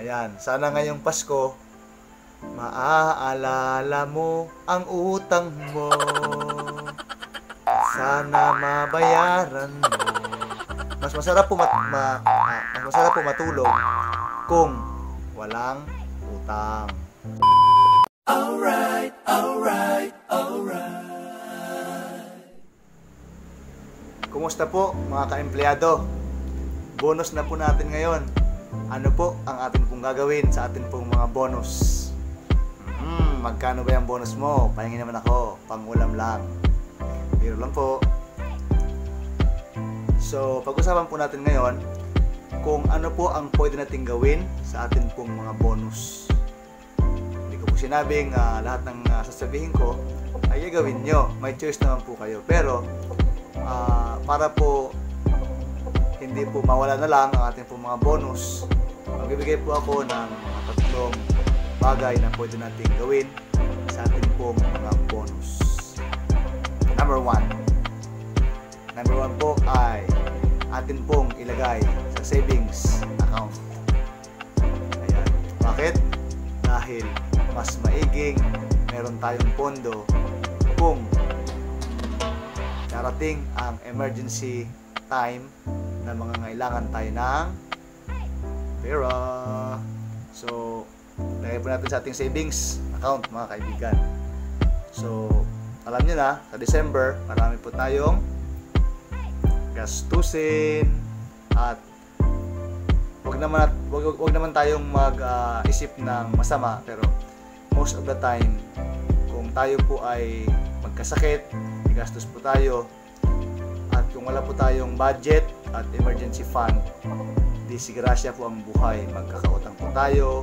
Ayan, sana ngayong Pasko, maaalala mo ang utang mo. Sana mabayaran mo. Mas masarap po mat, ma, ah, mas masarap po matulog kung walang utang. Alright, alright, alright. Kumusta po mga ka-empleyado? Bonus na po natin ngayon. Ano po ang atin pong gagawin sa atin pong mga bonus? Hmm, magkano ba yung bonus mo? Pahingin naman ako, pangulam lang. Biro lang po. So, pag-usapan po natin ngayon kung ano po ang pwede nating gawin sa atin pong mga bonus. Hindi ko po sinabing ah, lahat ng ah, sasabihin ko ay gawin nyo. May choice naman po kayo. Pero, ah, para po hindi po mawala na lang ang ating po mga bonus, magbibigay po ako ng mga tatlong bagay na pwede nating gawin sa ating pong mga bonus. Number one. Number one po ay atin pong ilagay sa savings account. Ayan. Bakit? Dahil mas maiging meron tayong pondo kung darating ang emergency time na mga ngailangan tayo ng pera. So, lagay po natin sa ating savings account mga kaibigan. So, alam niyo na, sa December, marami po tayong gastusin at wag naman wag, wag naman tayong mag-isip ng masama pero most of the time kung tayo po ay magkasakit, gastos po tayo kung wala po tayong budget at emergency fund, disgrasya po ang buhay. Magkakautang po tayo,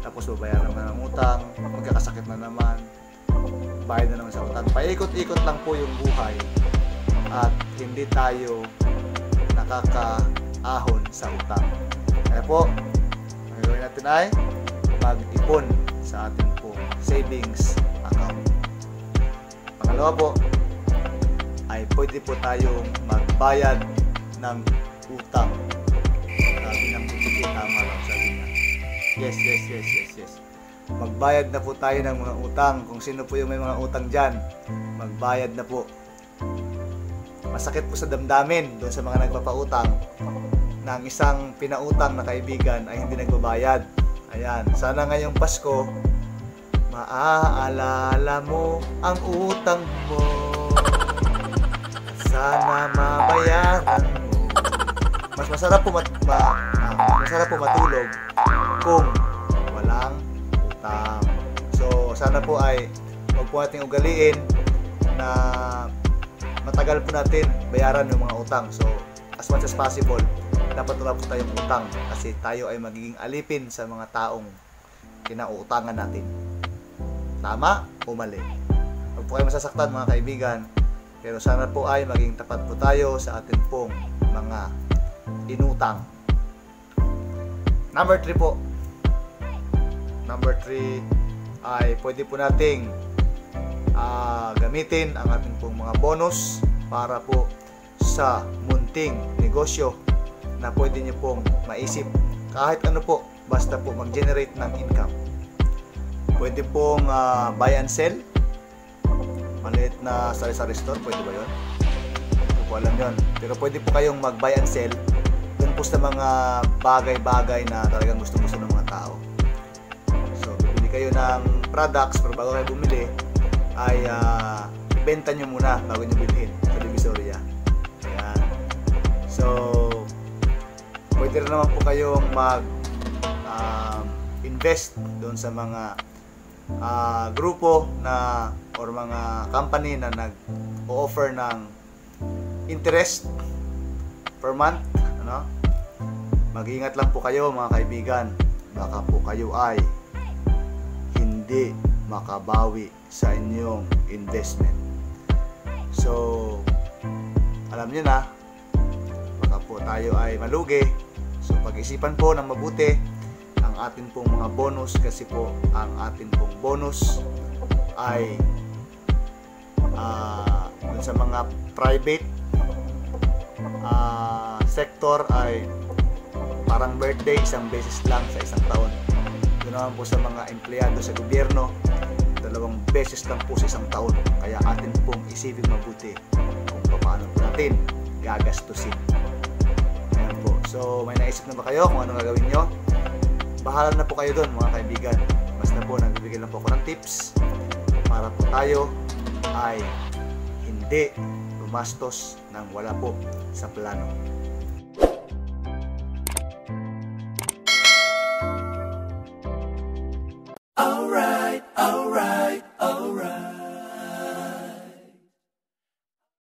tapos babayaran naman ng utang, magkakasakit na naman, bayad na naman sa utang. Paikot-ikot lang po yung buhay at hindi tayo nakakaahon sa utang. Kaya po, ang gagawin natin ay mag-ipon sa ating po savings account. Pangalawa po, ay pwede po tayong magbayad ng utang. Sabi ng butiki, tama lang sabi niya. Yes, yes, yes, yes, yes. Magbayad na po tayo ng mga utang. Kung sino po yung may mga utang dyan, magbayad na po. Masakit po sa damdamin doon sa mga nagpapautang na ang isang pinautang na kaibigan ay hindi nagbabayad. Ayan, sana ngayong Pasko, maaalala mo ang utang mo. Sana mabayaran mo. Mas masarap po mat, ma, ah, masarap po matulog kung walang utang. So, sana po ay huwag po nating ugaliin na matagal po natin bayaran yung mga utang. So, as much as possible, dapat wala po tayong utang kasi tayo ay magiging alipin sa mga taong kinauutangan natin. Tama o mali? Huwag po kayo masasaktan mga kaibigan. Pero sana po ay maging tapat po tayo sa atin pong mga inutang. Number 3 po. Number 3 ay pwede po nating ah, gamitin ang ating pong mga bonus para po sa munting negosyo na pwede nyo pong maisip. Kahit ano po, basta po mag-generate ng income. Pwede pong ah, buy and sell maliit na sari-sari store, pwede ba yun? Hindi ko alam yun. Pero pwede po kayong mag-buy and sell dun po sa mga bagay-bagay na talagang gusto-gusto ng mga tao. So, bibili kayo ng products, pero bago kayo bumili, ay ah, ibenta nyo muna bago nyo bilhin sa Divisoria. Ayan. So, pwede rin naman po kayong mag um, invest doon sa mga ah, grupo na or mga company na nag-offer ng interest per month, ano? Mag-ingat lang po kayo mga kaibigan. Baka po kayo ay hindi makabawi sa inyong investment. So, alam niyo na, baka po tayo ay malugi. So, pag-isipan po ng mabuti atin pong mga bonus kasi po ang atin pong bonus ay dun sa mga private ah, sector ay parang birthday, isang beses lang sa isang taon. Yun naman po sa mga empleyado sa gobyerno, dalawang beses lang po sa isang taon. Kaya atin pong isipin mabuti kung paano po natin gagastusin. Ayan po. So, may naisip na ba kayo kung ano gagawin nyo? Bahala na po kayo doon mga kaibigan. Basta po, nagbibigay lang po ako ng tips para po tayo ay hindi gumastos ng wala po sa plano.